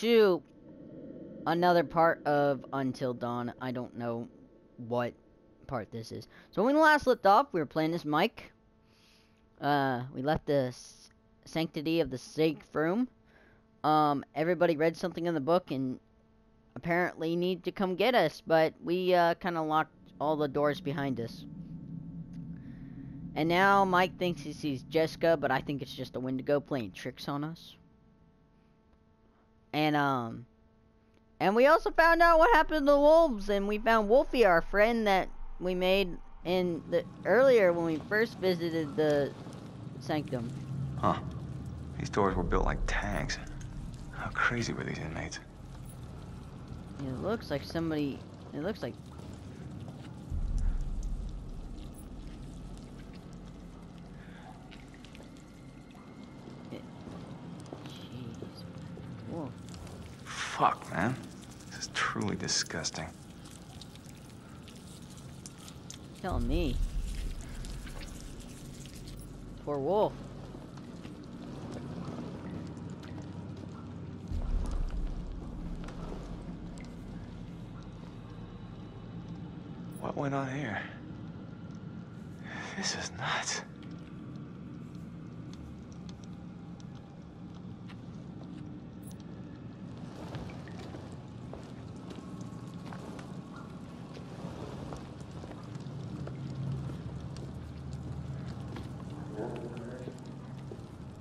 to another part of Until Dawn. I don't know what part this is. So when we last left off, we were playing this Mike. Uh, we left the sanctity of the safe room. Um, everybody read something in the book and apparently need to come get us, but we uh, kind of locked all the doors behind us. And now Mike thinks he sees Jessica, but I think it's just a Wendigo playing tricks on us. And um and we also found out what happened to the wolves and we found Wolfie, our friend that we made in the earlier when we first visited the sanctum. Huh. These doors were built like tanks. How crazy were these inmates? It looks like somebody it looks like It- Jeez. Wolf. Fuck, man. This is truly disgusting. Telling me. Poor wolf. What went on here? This is nuts.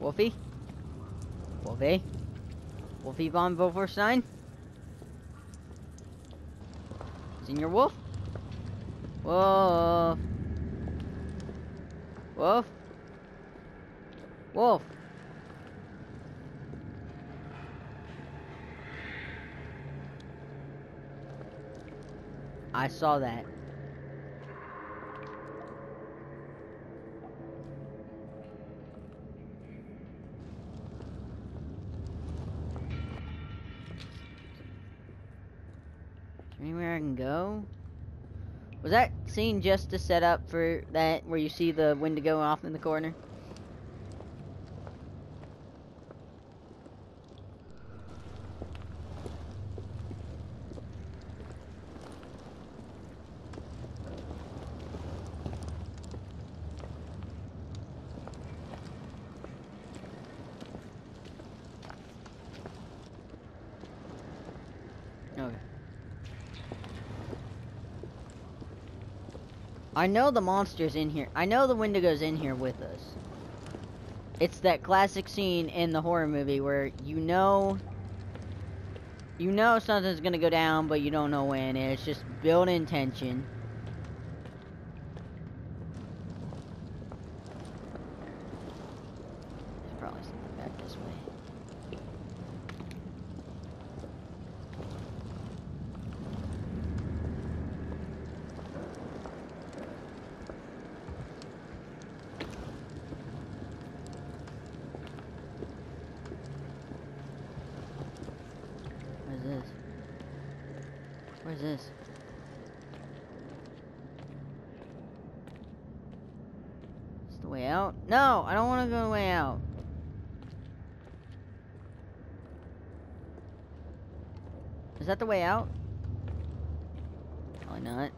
Wolfie? Wolfie? Eh? Wolfie von Wolferstein? Senior Wolf? Wolf. Wolf? Wolf. I saw that. Anywhere I can go? Was that scene just to set up for that where you see the Wendigo off in the corner? Okay. I know the monster's in here. I know the Wendigo's in here with us. It's that classic scene in the horror movie where you know you know something's gonna go down, but you don't know when, it's just building tension. There's probably something back this way. Where's this? Where's this? Is the way out? No, I don't want to go the way out. Is that the way out? Probably not.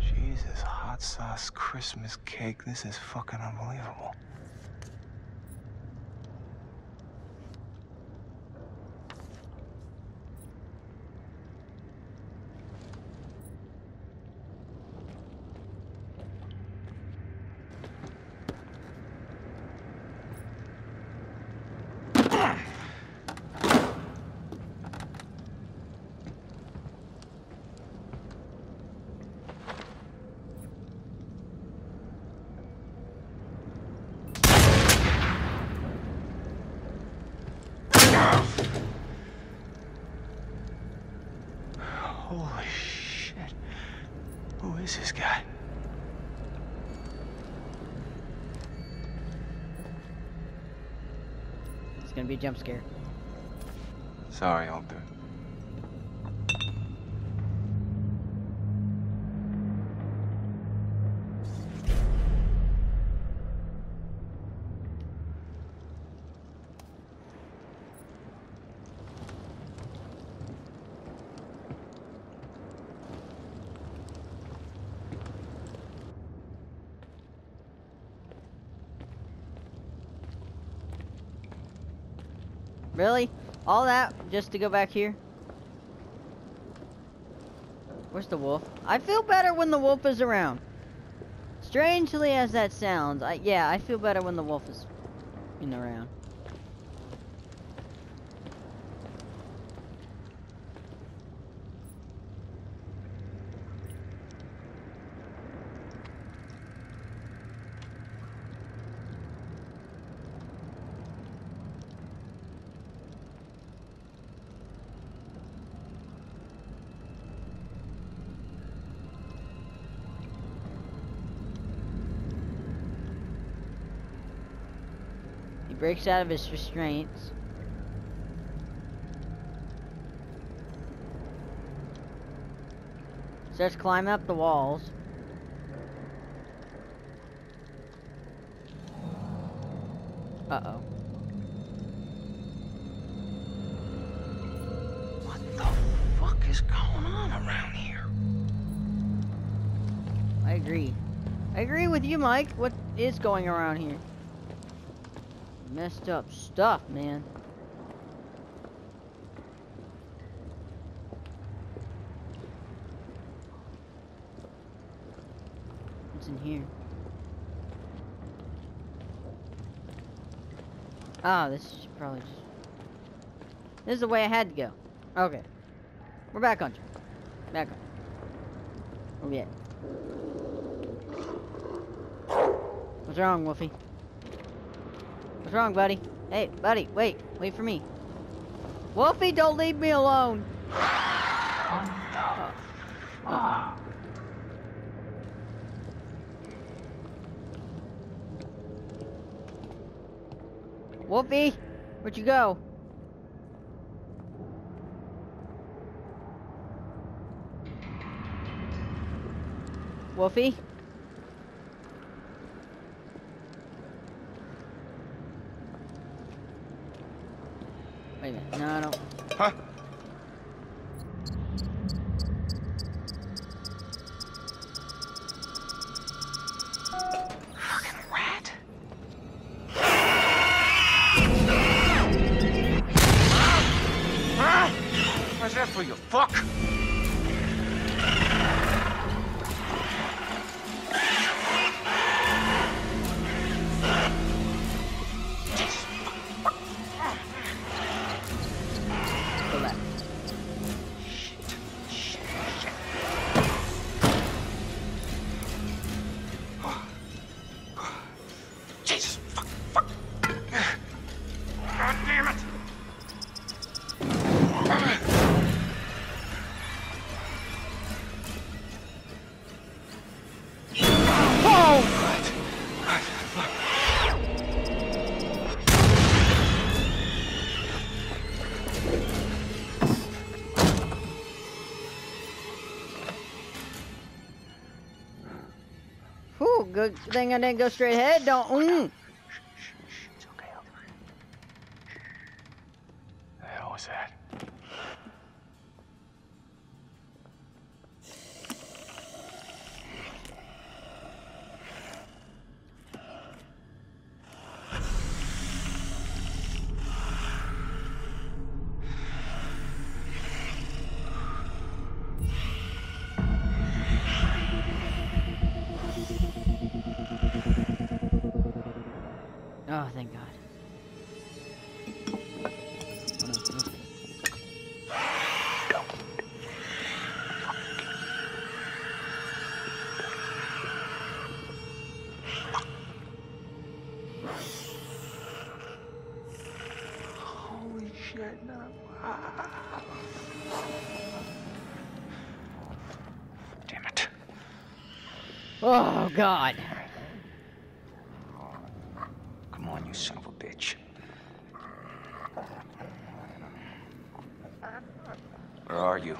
Jesus, hot sauce Christmas cake. This is fucking unbelievable. Holy shit. Who is this guy? It's gonna be a jump scare. Sorry, I'll do it. All that just to go back here? Where's the wolf? I feel better when the wolf is around. Strangely as that sounds, I yeah, I feel better when the wolf is in around. He breaks out of his restraints. Starts climbing up the walls. Uh-oh. What the fuck is going on around here? I agree. I agree with you, Mike. What is going around here? Messed up stuff, man. What's in here? Ah, this is probably just... This is the way I had to go. Okay. We're back on track. Back on. Oh, yeah. What's wrong, Wolfie? What's wrong, buddy? Hey, buddy, wait. Wait for me. Wolfie, don't leave me alone. Wolfie, where'd you go? Wolfie? No, no. Huh? Good thing I didn't go straight ahead. Don't. Mm. It's okay. The hell was that? Oh, God. Come on, you son of a bitch. Where are you?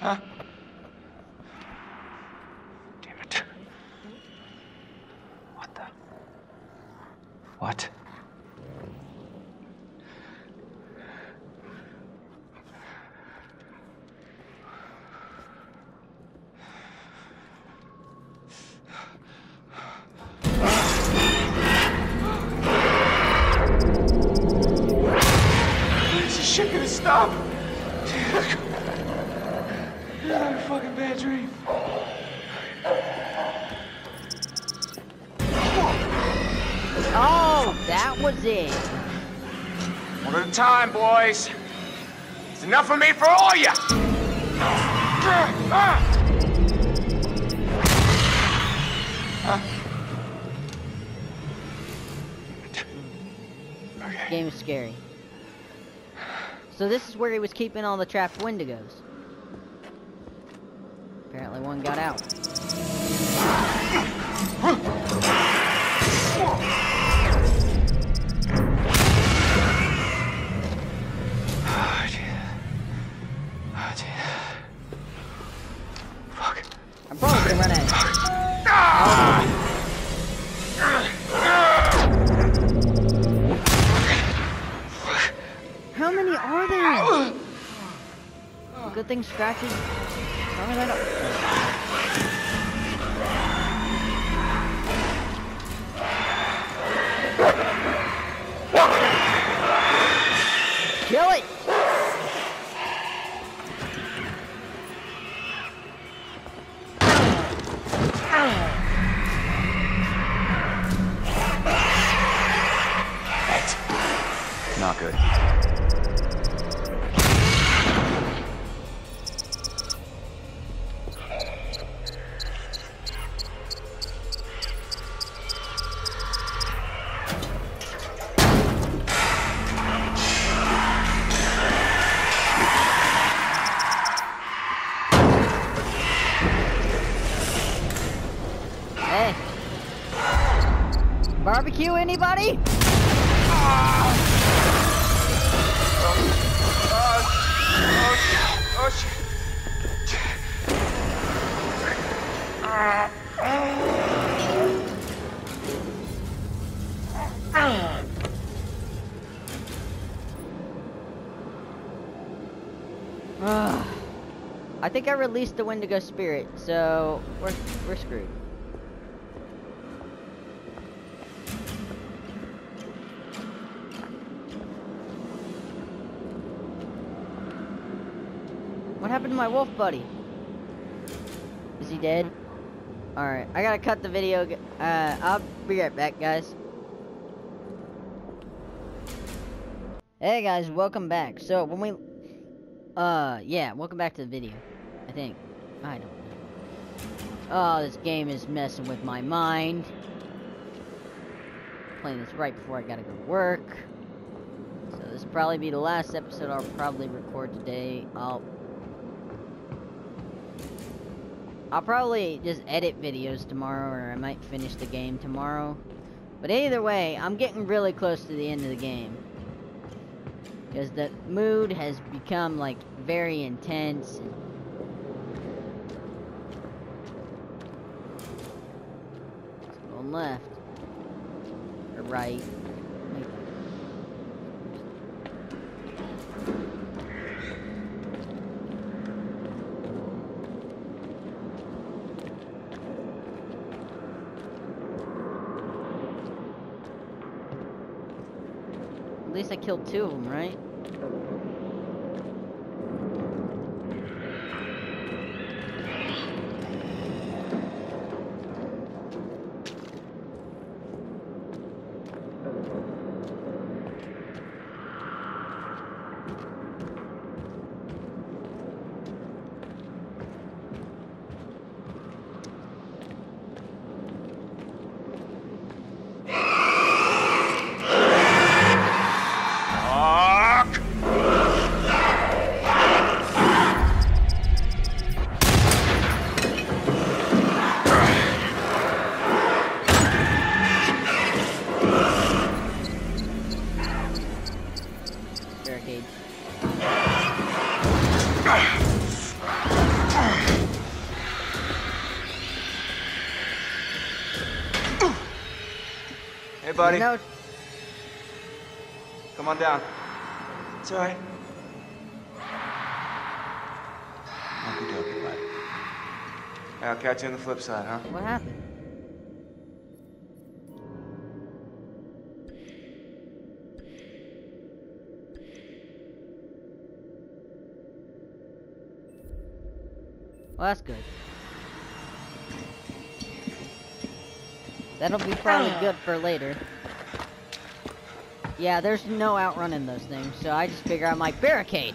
Huh? Damn it. What the? What? Is this shit gonna stop? This is like a fucking bad dream. Oh, that was it. One at a time, boys. It's enough for me for all you. Okay. Game is scary. So this is where he was keeping all the trapped Wendigos. Apparently one got out. Good thing scratches. How many I don't- Barbecue anybody? Oh, shit. Ugh. I think I released the Wendigo spirit, so we're we're screwed. My wolf buddy? Is he dead? Alright, I gotta cut the video. Uh, I'll be right back, guys. Hey guys, welcome back. So, when we uh, yeah, welcome back to the video. I think. I don't know. Oh, this game is messing with my mind. Playing this right before I gotta go to work. So this will probably be the last episode I'll probably record today. I'll I'll probably just edit videos tomorrow or I might finish the game tomorrow. But either way, I'm getting really close to the end of the game because the mood has become like very intense. It's going left or right. Like- At least I killed two of them, right? Buddy. No, Come on down. It's all right. Okie dokie, bud. I'll catch you on the flip side, huh? what happened? Well, that's good. That'll be probably ah. good for later. Yeah, there's no outrunning those things, so I just figure I might barricade.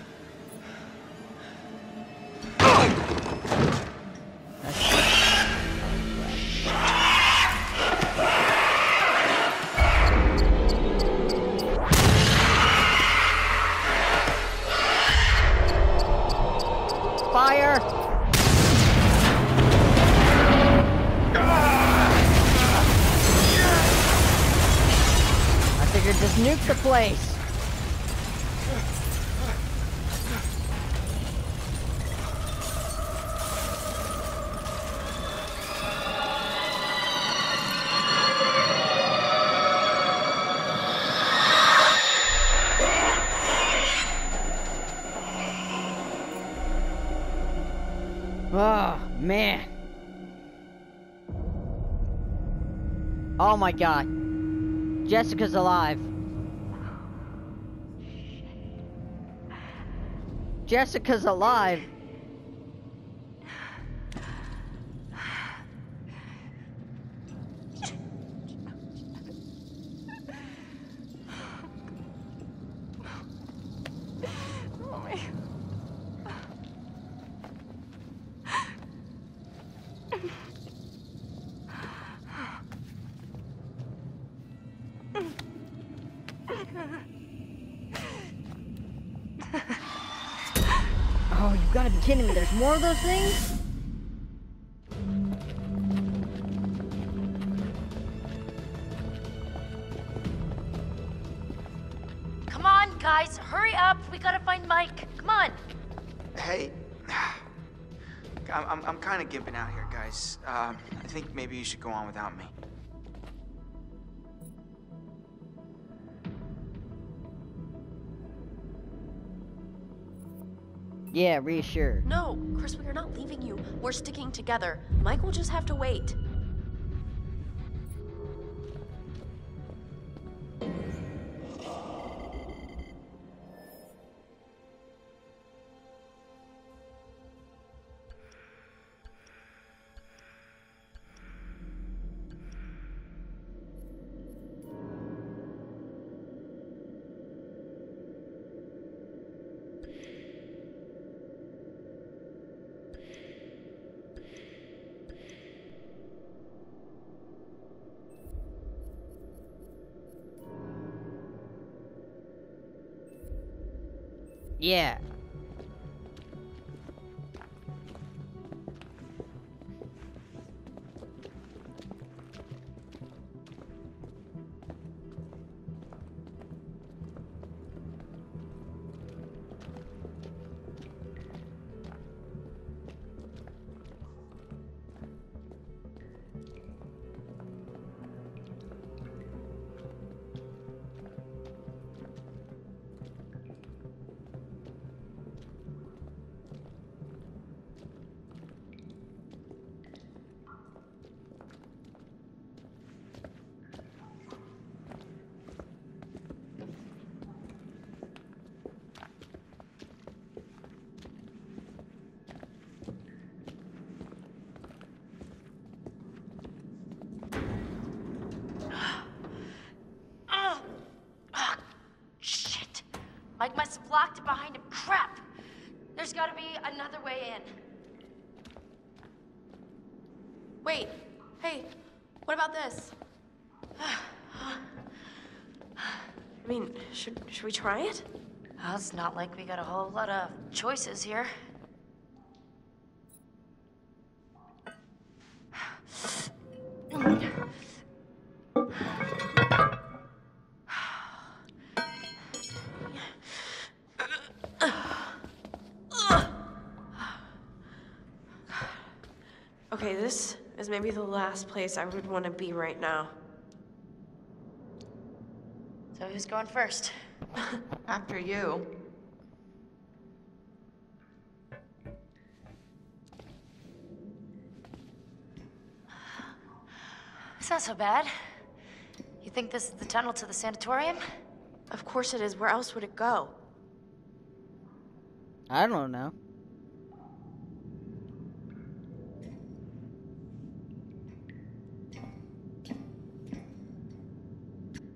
Oh, man. Oh my god. Jessica's alive. Jessica's alive. Oh, you gotta be kidding me. There's more of those things? Come on, guys, hurry up. We gotta find Mike. Come on. Hey. I'm, I'm, I'm kind of gimping out here, guys. Um, I think maybe you should go on without me. Yeah, reassured. No, Chris, we are not leaving you. We're sticking together. Mike will just have to wait. Yeah. Locked behind him. Crap. There's gotta be another way in. Wait. Hey, what about this? I mean, should, should we try it? Well, it's not like we got a whole lot of choices here. Okay, this is maybe the last place I would want to be right now. So who's going first? After you. It's not so bad. You think this is the tunnel to the sanatorium? Of course it is. Where else would it go? I don't know.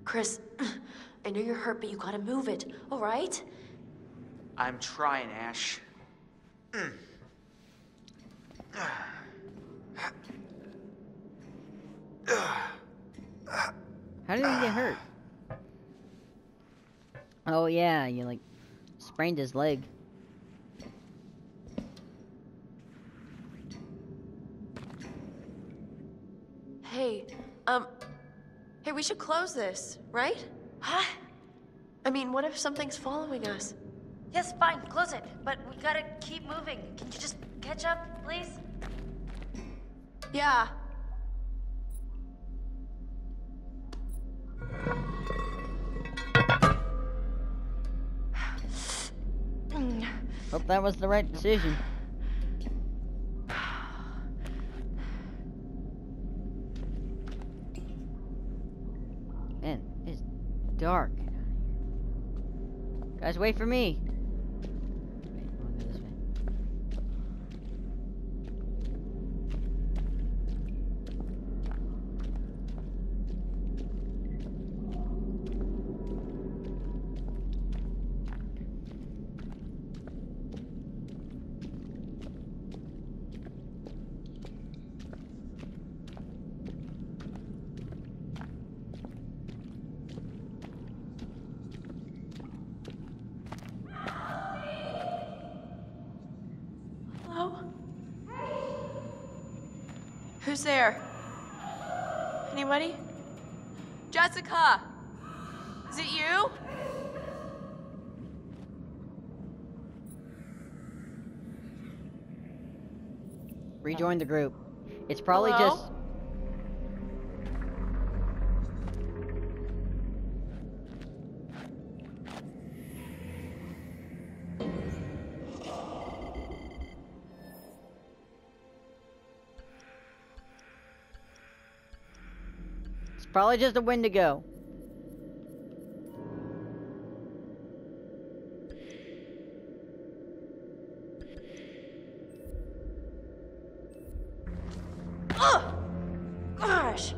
Chris, I know you're hurt, but you gotta move it, all right? I'm trying, Ash. How did he get hurt? Oh yeah, you like sprained his leg. We should close this, right? Huh? I mean, what if something's following us? Yes, fine, close it. But we gotta keep moving. Can you just catch up, please? Yeah. Hope that was the right decision. Man, it's dark. Guys, wait for me. Anybody? Jessica! Is it you? Rejoin the group. It's probably Hello? just. Probably just a Wendigo. Ugh! Gosh!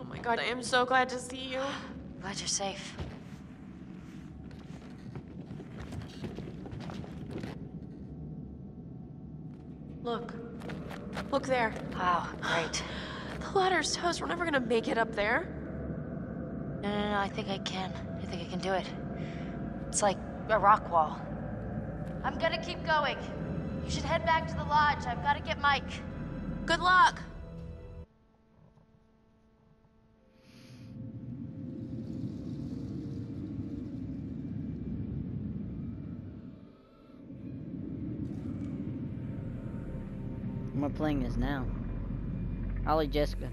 Oh my god, I am so glad to see you. Glad you're safe. Look. Look there. Wow, great. The ladder's toast. We're never gonna make it up there. No, no, no, I think I can. I think I can do it. It's like a rock wall. I'm gonna keep going. You should head back to the lodge. I've gotta get Mike. Good luck! I playing this now? Holly Jessica.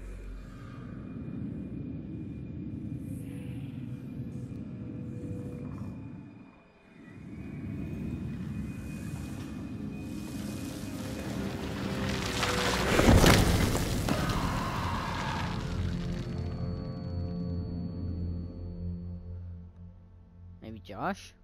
Maybe Josh?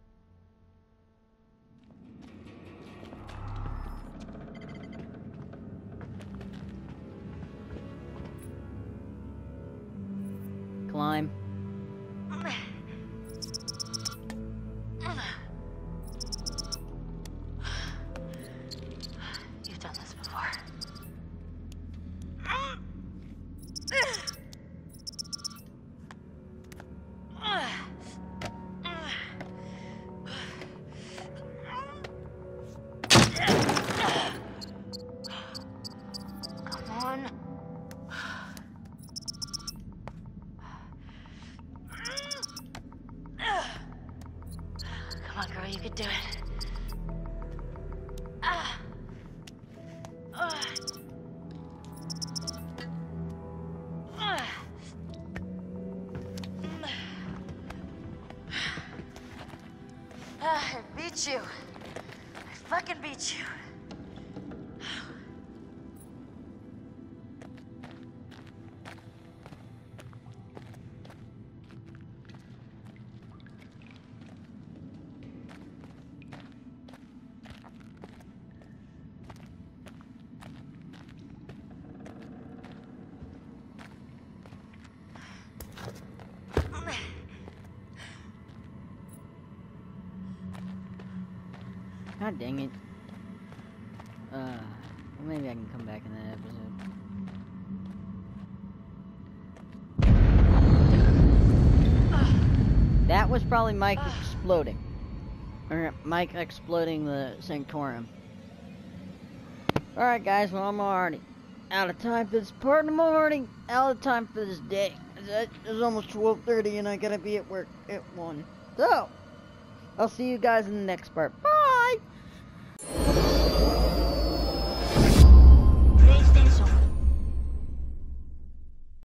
You. I fucking beat you. God dang it. Uh, maybe I can come back in that episode. That was probably Mike exploding. Or Mike exploding the Sanctorum. Alright guys, well I'm already out of time for this part. I'm already out of time for this day. It's it's almost 12.30 and I gotta be at work at 1. So, I'll see you guys in the next part. Bye!